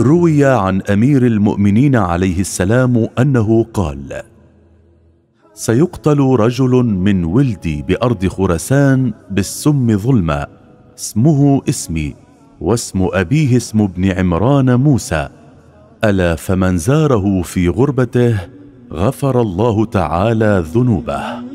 روي عن أمير المؤمنين عليه السلام أنه قال سيقتل رجل من ولدي بأرض خرسان بالسم ظلما اسمه اسمي واسم أبيه اسم ابن عمران موسى. ألا فمن زاره في غربته غفر الله تعالى ذنوبه.